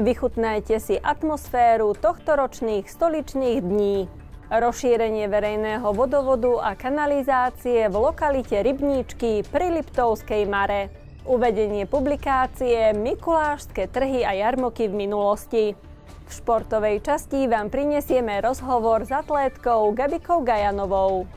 Vychutnajte si atmosféru tohtoročných stoličných dní. Rozšírenie verejného vodovodu a kanalizácie v lokalite Rybníčky pri Liptovskej Mare. Uvedenie publikácie Mikulášské trhy a jarmoky v minulosti. V športovej časti vám prinesieme rozhovor s atlétkou Gabikou Gajanovou.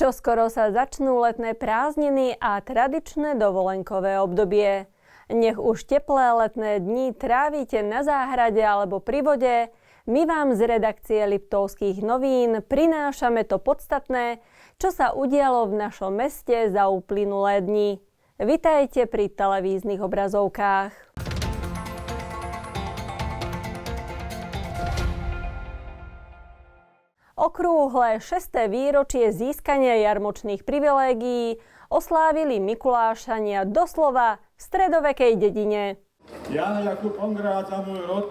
Čoskoro sa začnú letné prázdniny a tradičné dovolenkové obdobie. Nech už teplé letné dni trávite na záhrade alebo pri vode, my vám z redakcie Liptovských novín prinášame to podstatné, čo sa udialo v našom meste za uplynulé dni. Vitajte pri televíznych obrazovkách. Okrúhle 6. výročie získania jarmočných privilégií oslávili Mikulášania doslova v stredovekej dedine. Jan Jakub Ongrát za môj rod,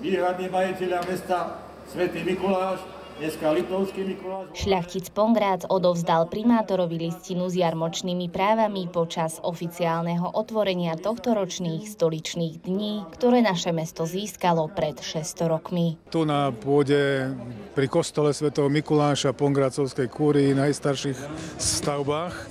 výhradný majiteľa mesta Svetý Mikuláš, Šľachtic Pongrác odovzdal primátorovi listinu s jarmočnými právami počas oficiálneho otvorenia tohto ročných stoličných dní, ktoré naše mesto získalo pred 600 rokmi. Tu na pôde pri kostole svätého Mikuláša Pongrácovskej kúrii najstarších stavbách e,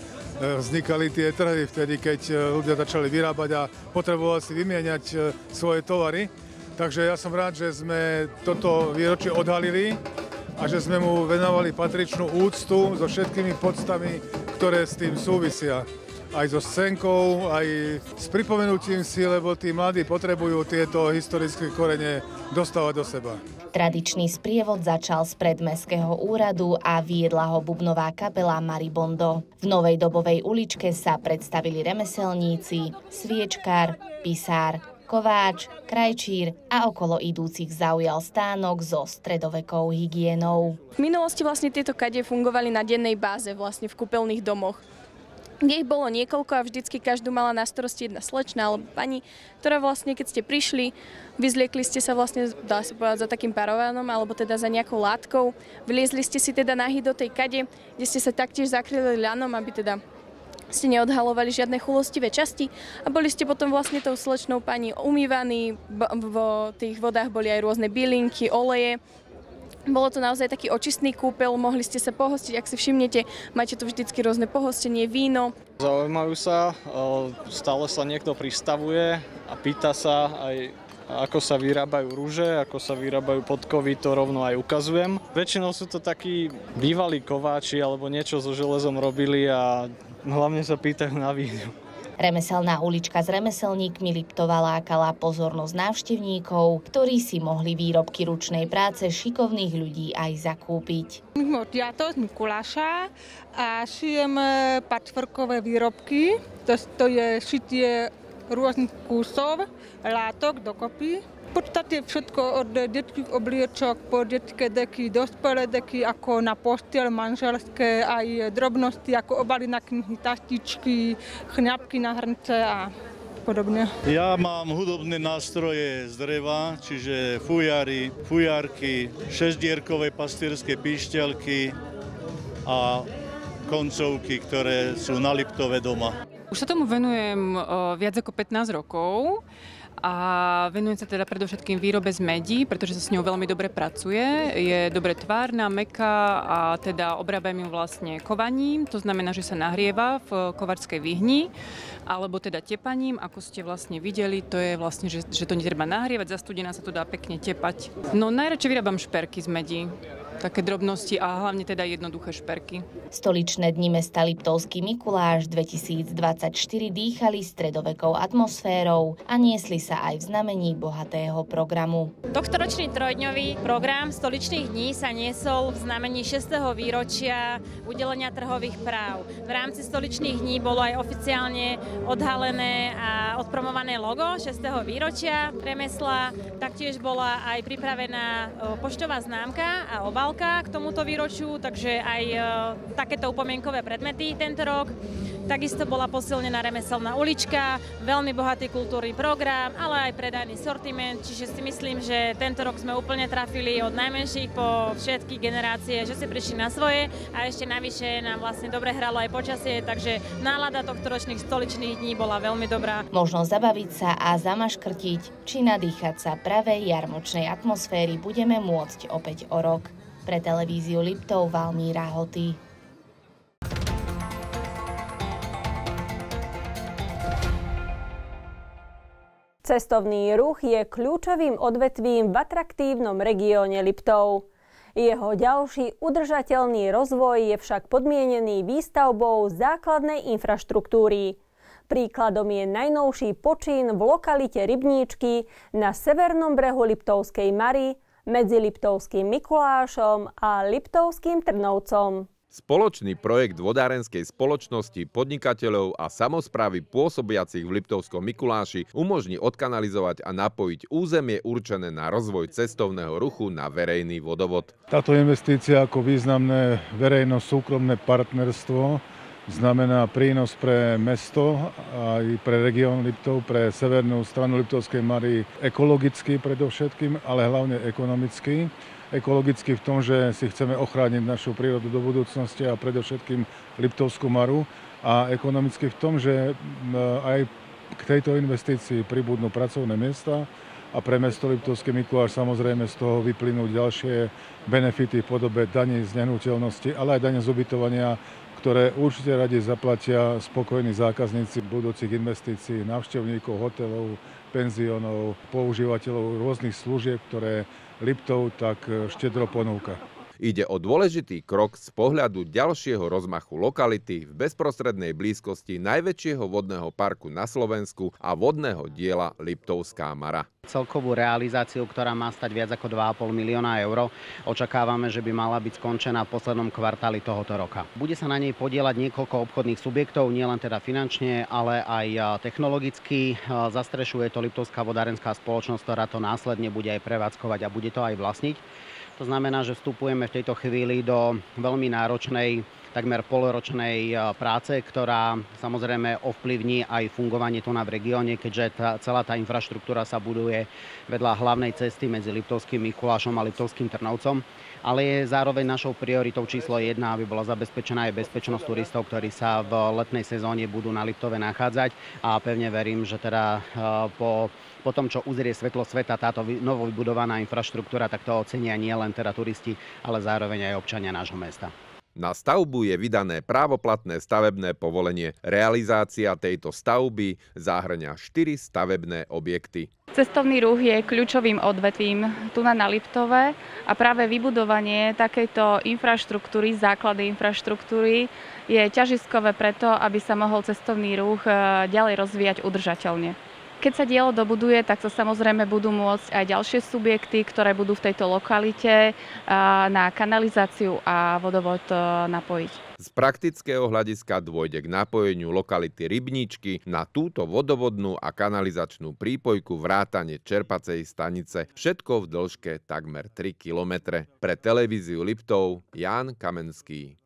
vznikali tie trhy vtedy, keď e, ľudia začali vyrábať a potrebovali si vymieňať e, svoje tovary. Takže ja som rád, že sme toto výročie odhalili a že sme mu venovali patričnú úctu so všetkými podstami, ktoré s tým súvisia. Aj so scénkou, aj s pripomenutím si, lebo tí mladí potrebujú tieto historické korene dostávať do seba. Tradičný sprievod začal z predmestského úradu a viedla ho bubnová kapela Maribondo. V novej dobovej uličke sa predstavili remeselníci, sviečkár, pisár, kováč, krajčír a okolo idúcich zaujal stánok so stredovekou hygienou. V minulosti vlastne tieto kade fungovali na dennej báze vlastne v kúpeľných domoch kde ich bolo niekoľko a vždycky každú mala na starosti jedna slečna alebo pani, ktorá vlastne, keď ste prišli, vyzliekli ste sa vlastne, dá sa povedať, za takým parovanom alebo teda za nejakou látkou, vliezli ste si teda nahy do tej kade, kde ste sa taktiež zakryli ľanom, aby teda ste neodhalovali žiadne chulostivé časti a boli ste potom vlastne tou slečnou pani umývaní, v tých vodách boli aj rôzne bylinky, oleje, bolo to naozaj taký očistný kúpel, mohli ste sa pohostiť, ak si všimnete, máte tu vždycky rôzne pohostenie, víno. Zaujímajú sa, stále sa niekto pristavuje a pýta sa aj ako sa vyrábajú rúže, ako sa vyrábajú podkovy, to rovno aj ukazujem. Väčšinou sú to takí bývalí kováči alebo niečo so železom robili a hlavne sa pýtajú na víno. Remeselná ulička s remeselníkmi Liptova lákala pozornosť návštevníkov, ktorí si mohli výrobky ručnej práce šikovných ľudí aj zakúpiť. Ja to z Mikuláša a šijem patchworkové výrobky. To, to je šitie rôznych kusov, látok dokopy podstate všetko od detských obliečok po detské deky, dospelé deky, ako na postiel manželské, aj drobnosti ako obaly na knihy, taštičky, chňapky na hrnce a podobne. Ja mám hudobné nástroje z dreva, čiže fujary, fujárky, šesťdierkové pastierské píšťalky a koncovky, ktoré sú na Liptove doma. Už sa tomu venujem viac ako 15 rokov a venujem sa teda predovšetkým výrobe z medí, pretože sa s ňou veľmi dobre pracuje. Je dobre tvárna, meká a teda obrábam ju vlastne kovaním, to znamená, že sa nahrieva v kovarskej výhni alebo teda tepaním, ako ste vlastne videli, to je vlastne, že, že to netreba nahrievať, zastudená sa to dá pekne tepať. No najradšej vyrábam šperky z medí také drobnosti a hlavne teda jednoduché šperky. Stoličné dni mesta Liptovský Mikuláš 2024 dýchali stredovekou atmosférou a niesli sa aj v znamení bohatého programu. Tohtoročný trojdňový program stoličných dní sa niesol v znamení 6. výročia udelenia trhových práv. V rámci stoličných dní bolo aj oficiálne odhalené a odpromované logo 6. výročia remesla. Taktiež bola aj pripravená poštová známka a obal obálka k tomuto výročiu, takže aj e, takéto upomienkové predmety tento rok. Takisto bola posilnená remeselná ulička, veľmi bohatý kultúrny program, ale aj predajný sortiment, čiže si myslím, že tento rok sme úplne trafili od najmenších po všetky generácie, že si prišli na svoje a ešte navyše nám vlastne dobre hralo aj počasie, takže nálada tohto ročných stoličných dní bola veľmi dobrá. Možno zabaviť sa a zamaškrtiť, či nadýchať sa pravej jarmočnej atmosféry budeme môcť opäť o rok. Pre televíziu Liptov Valmíra Hoty. Cestovný ruch je kľúčovým odvetvím v atraktívnom regióne Liptov. Jeho ďalší udržateľný rozvoj je však podmienený výstavbou základnej infraštruktúry. Príkladom je najnovší počín v lokalite Rybníčky na severnom brehu Liptovskej Mary medzi Liptovským Mikulášom a Liptovským Trnovcom. Spoločný projekt vodárenskej spoločnosti, podnikateľov a samozprávy pôsobiacich v Liptovskom Mikuláši umožní odkanalizovať a napojiť územie určené na rozvoj cestovného ruchu na verejný vodovod. Táto investícia ako významné verejno-súkromné partnerstvo znamená prínos pre mesto aj pre región Liptov, pre severnú stranu Liptovskej Mary ekologicky predovšetkým, ale hlavne ekonomicky. Ekologicky v tom, že si chceme ochrániť našu prírodu do budúcnosti a predovšetkým Liptovskú maru. A ekonomicky v tom, že aj k tejto investícii pribudnú pracovné miesta a pre mesto Liptovský Mikuláš samozrejme z toho vyplynú ďalšie benefity v podobe daní z nehnuteľnosti, ale aj dane z ubytovania, ktoré určite radi zaplatia spokojní zákazníci budúcich investícií, návštevníkov, hotelov, penziónov, používateľov rôznych služieb, ktoré Liptov tak štedro ponúka. Ide o dôležitý krok z pohľadu ďalšieho rozmachu lokality v bezprostrednej blízkosti najväčšieho vodného parku na Slovensku a vodného diela Liptovská Mara. Celkovú realizáciu, ktorá má stať viac ako 2,5 milióna eur, očakávame, že by mala byť skončená v poslednom kvartáli tohoto roka. Bude sa na nej podielať niekoľko obchodných subjektov, nielen teda finančne, ale aj technologicky. Zastrešuje to Liptovská vodárenská spoločnosť, ktorá to následne bude aj prevádzkovať a bude to aj vlastniť. To znamená, že vstupujeme v tejto chvíli do veľmi náročnej, takmer poloročnej práce, ktorá samozrejme ovplyvní aj fungovanie tu na v regióne, keďže tá, celá tá infraštruktúra sa buduje vedľa hlavnej cesty medzi Liptovským Mikulášom a Liptovským Trnovcom ale je zároveň našou prioritou číslo jedna, aby bola zabezpečená aj bezpečnosť turistov, ktorí sa v letnej sezóne budú na Liptove nachádzať a pevne verím, že teda po po tom, čo uzrie svetlo sveta táto novo vybudovaná infraštruktúra, tak to ocenia nie len teda turisti, ale zároveň aj občania nášho mesta. Na stavbu je vydané právoplatné stavebné povolenie. Realizácia tejto stavby zahrňa 4 stavebné objekty. Cestovný ruch je kľúčovým odvetvím tu na Liptove a práve vybudovanie takejto infraštruktúry, základnej infraštruktúry je ťažiskové preto, aby sa mohol cestovný ruch eh, ďalej rozvíjať udržateľne. Keď sa dielo dobuduje, tak sa samozrejme budú môcť aj ďalšie subjekty, ktoré budú v tejto lokalite na kanalizáciu a vodovod napojiť. Z praktického hľadiska dôjde k napojeniu lokality Rybníčky na túto vodovodnú a kanalizačnú prípojku vrátane čerpacej stanice, všetko v dĺžke takmer 3 km. Pre televíziu Liptov Jan Kamenský.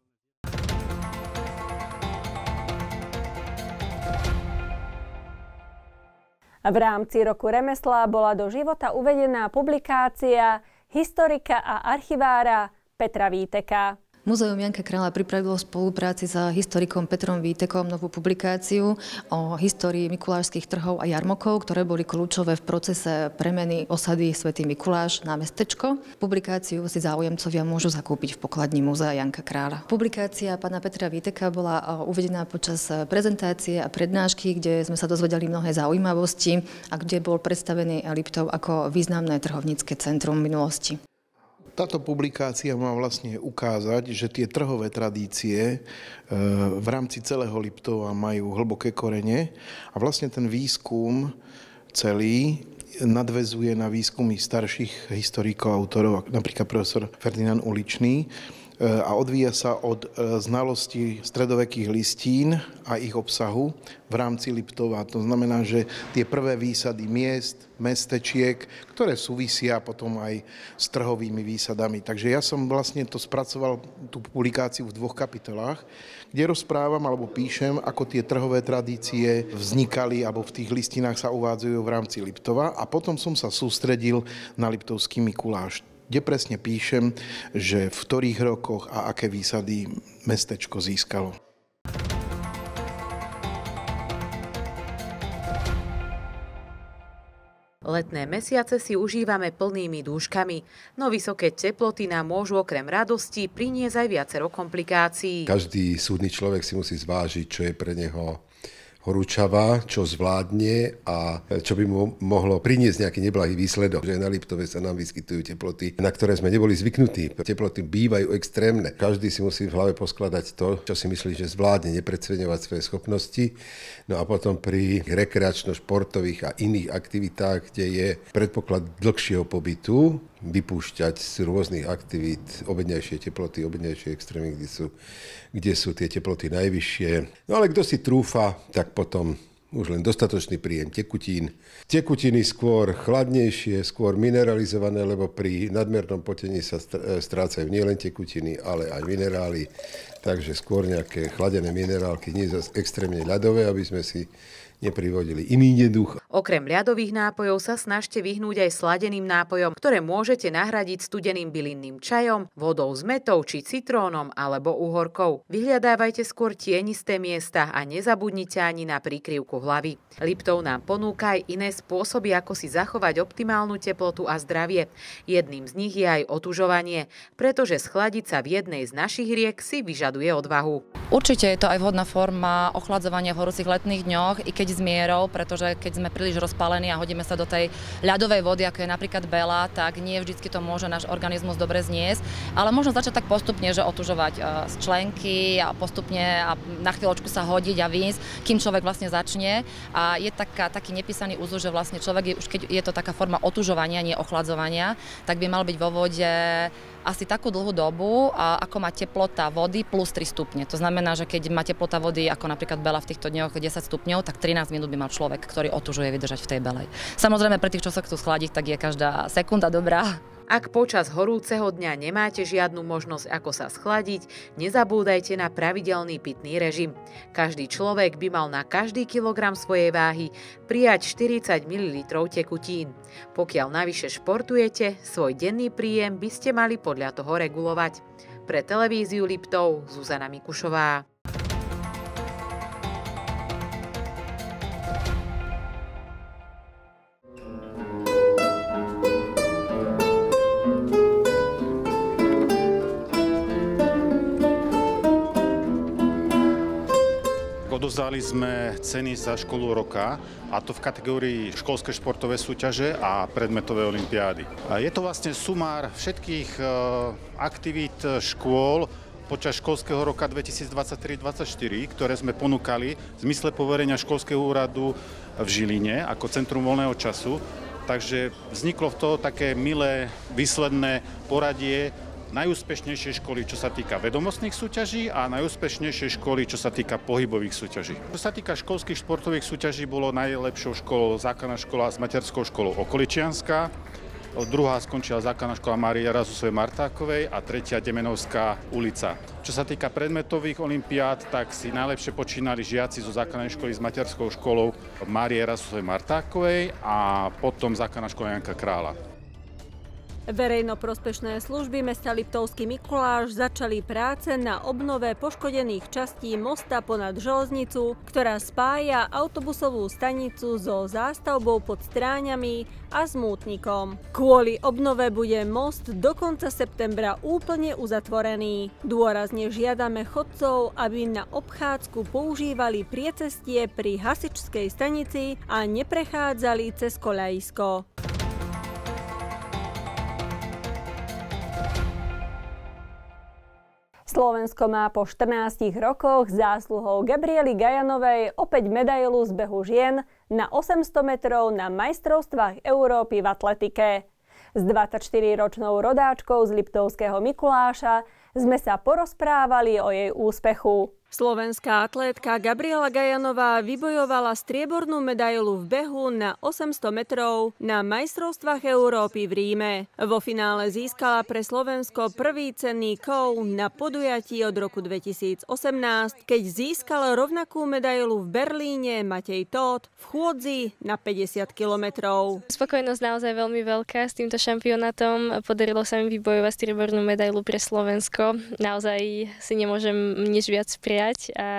V rámci roku remesla bola do života uvedená publikácia historika a archivára Petra Víteka. Múzeum Janka Kráľa pripravilo v spolupráci s historikom Petrom Vítekom novú publikáciu o histórii mikulášských trhov a jarmokov, ktoré boli kľúčové v procese premeny osady Svetý Mikuláš na mestečko. Publikáciu si záujemcovia môžu zakúpiť v pokladni Múzea Janka Kráľa. Publikácia pána Petra Víteka bola uvedená počas prezentácie a prednášky, kde sme sa dozvedeli mnohé zaujímavosti a kde bol predstavený Liptov ako významné trhovnícke centrum minulosti. Táto publikácia má vlastne ukázať, že tie trhové tradície e, v rámci celého Liptova majú hlboké korene a vlastne ten výskum celý nadvezuje na výskumy starších historikov, autorov, napríklad profesor Ferdinand Uličný, a odvíja sa od e, znalosti stredovekých listín a ich obsahu v rámci Liptova. To znamená, že tie prvé výsady miest, mestečiek, ktoré súvisia potom aj s trhovými výsadami. Takže ja som vlastne to spracoval, tú publikáciu v dvoch kapitolách, kde rozprávam alebo píšem, ako tie trhové tradície vznikali alebo v tých listinách sa uvádzajú v rámci Liptova a potom som sa sústredil na Liptovský Mikuláš kde presne píšem, že v ktorých rokoch a aké výsady mestečko získalo. Letné mesiace si užívame plnými dúškami, no vysoké teploty nám môžu okrem radosti priniesť aj viacero komplikácií. Každý súdny človek si musí zvážiť, čo je pre neho horúčava, čo zvládne a čo by mu mohlo priniesť nejaký neblahý výsledok. Že na Liptove sa nám vyskytujú teploty, na ktoré sme neboli zvyknutí. Teploty bývajú extrémne. Každý si musí v hlave poskladať to, čo si myslí, že zvládne, nepredceňovať svoje schopnosti. No a potom pri rekreačno-športových a iných aktivitách, kde je predpoklad dlhšieho pobytu, vypúšťať z rôznych aktivít obednejšie teploty, obednejšie extrémy, kde sú, kde sú tie teploty najvyššie. No ale kto si trúfa, tak potom už len dostatočný príjem tekutín. Tekutiny skôr chladnejšie, skôr mineralizované, lebo pri nadmernom potení sa strácajú nielen tekutiny, ale aj minerály. Takže skôr nejaké chladené minerálky, nie zase extrémne ľadové, aby sme si neprivodili imíne duch. Okrem ľadových nápojov sa snažte vyhnúť aj sladeným nápojom, ktoré môžete nahradiť studeným bylinným čajom, vodou s metou či citrónom alebo uhorkou. Vyhľadávajte skôr tienisté miesta a nezabudnite ani na príkrivku hlavy. Liptov nám ponúka aj iné spôsoby, ako si zachovať optimálnu teplotu a zdravie. Jedným z nich je aj otužovanie, pretože schladiť sa v jednej z našich riek si vyžaduje odvahu. Určite je to aj vhodná forma ochladzovania v horúcich letných dňoch, i keď s mierou, pretože keď sme príliš rozpálení a hodíme sa do tej ľadovej vody, ako je napríklad Bela, tak nie vždy to môže náš organizmus dobre zniesť, ale možno začať tak postupne, že otužovať e, z členky a postupne a na chvíľočku sa hodiť a výjsť, kým človek vlastne začne. A je taká, taký nepísaný úzol, že vlastne človek, je, už keď je to taká forma otužovania, nie ochladzovania, tak by mal byť vo vode asi takú dlhú dobu, ako má teplota vody plus 3 stupne. To znamená, že keď má teplota vody, ako napríklad Bela v týchto dňoch 10 stupňov, tak 13 minút by mal človek, ktorý otužuje vydržať v tej belej. Samozrejme, pre tých, čo sa chcú schladiť, tak je každá sekunda dobrá. Ak počas horúceho dňa nemáte žiadnu možnosť, ako sa schladiť, nezabúdajte na pravidelný pitný režim. Každý človek by mal na každý kilogram svojej váhy prijať 40 ml tekutín. Pokiaľ navyše športujete, svoj denný príjem by ste mali podľa toho regulovať. Pre televíziu Liptov Zuzana Mikušová. Odozdali sme ceny za školu roka a to v kategórii školské športové súťaže a predmetové olimpiády. Je to vlastne sumár všetkých e, aktivít škôl počas školského roka 2023-2024, ktoré sme ponúkali v zmysle poverenia školského úradu v Žiline ako Centrum voľného času. Takže vzniklo v toho také milé výsledné poradie najúspešnejšie školy, čo sa týka vedomostných súťaží a najúspešnejšie školy, čo sa týka pohybových súťaží. Čo sa týka školských športových súťaží, bolo najlepšou školou základná škola s materskou školou Okoličianská, druhá skončila základná škola Mária Razusovej Martákovej a tretia Demenovská ulica. Čo sa týka predmetových olimpiád, tak si najlepšie počínali žiaci zo základnej školy s materskou školou Márie Razusovej Martákovej a potom základná škola Janka Krála. Verejnoprospešné služby mesta Liptovský Mikuláš začali práce na obnove poškodených častí mosta ponad železnicu, ktorá spája autobusovú stanicu so zástavbou pod stráňami a smútnikom. Kvôli obnove bude most do konca septembra úplne uzatvorený. Dôrazne žiadame chodcov, aby na obchádzku používali priecestie pri hasičskej stanici a neprechádzali cez koľajisko. Slovensko má po 14 rokoch zásluhou Gabriely Gajanovej opäť medailu z behu žien na 800 metrov na majstrovstvách Európy v atletike. S 24-ročnou rodáčkou z Liptovského Mikuláša sme sa porozprávali o jej úspechu. Slovenská atlétka Gabriela Gajanová vybojovala striebornú medailu v behu na 800 metrov na majstrovstvách Európy v Ríme. Vo finále získala pre Slovensko prvý cenný kov na podujatí od roku 2018, keď získala rovnakú medailu v Berlíne Matej Todt v chôdzi na 50 kilometrov. Spokojnosť naozaj veľmi veľká s týmto šampionátom. Podarilo sa mi vybojovať striebornú medailu pre Slovensko. Naozaj si nemôžem nič viac prijať prijať a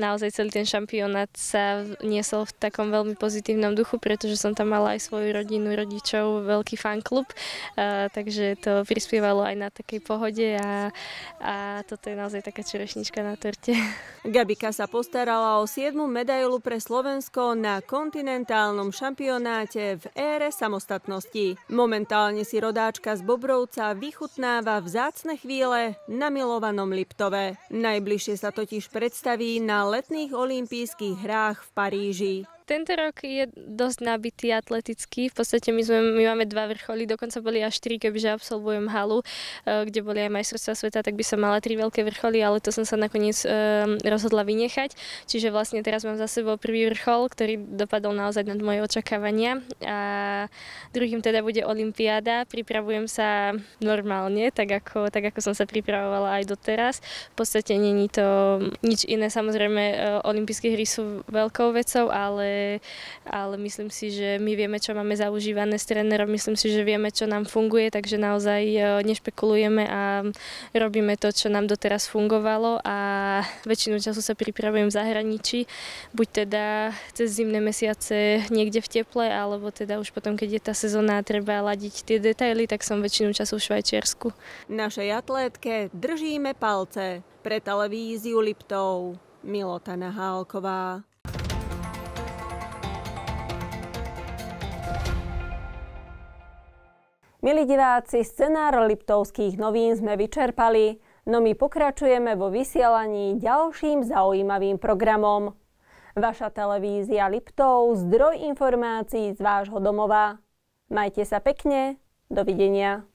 naozaj celý ten šampionát sa niesol v takom veľmi pozitívnom duchu, pretože som tam mala aj svoju rodinu, rodičov, veľký fanklub, takže to prispievalo aj na takej pohode a, a toto je naozaj taká čerešnička na torte. Gabika sa postarala o 7. medailu pre Slovensko na kontinentálnom šampionáte v ére samostatnosti. Momentálne si rodáčka z Bobrovca vychutnáva vzácne chvíle na milovanom Liptove. Najbližšie sa totiž totiž predstaví na letných olympijských hrách v Paríži. Tento rok je dosť nabitý atletický. V podstate my, sme, my máme dva vrcholy, dokonca boli až tri, kebyže absolvujem halu, eh, kde boli aj majstrovstvá sveta, tak by som mala tri veľké vrcholy, ale to som sa nakoniec um, rozhodla vynechať. Čiže vlastne teraz mám za sebou prvý vrchol, ktorý dopadol naozaj nad moje očakávania. A druhým teda bude Olympiáda. Pripravujem sa normálne, tak ako, tak ako som sa pripravovala aj doteraz. V podstate není to nič iné. Samozrejme, eh, olympijské hry sú veľkou vecou, ale ale, myslím si, že my vieme, čo máme zaužívané s trénerom, myslím si, že vieme, čo nám funguje, takže naozaj e, nešpekulujeme a robíme to, čo nám doteraz fungovalo a väčšinu času sa pripravujem v zahraničí, buď teda cez zimné mesiace niekde v teple, alebo teda už potom, keď je tá sezóna a treba ladiť tie detaily, tak som väčšinu času v Švajčiarsku. Našej atlétke držíme palce pre televíziu Liptov. Milota Nahálková. Milí diváci, scenár Liptovských novín sme vyčerpali, no my pokračujeme vo vysielaní ďalším zaujímavým programom. Vaša televízia Liptov, zdroj informácií z vášho domova. Majte sa pekne, dovidenia.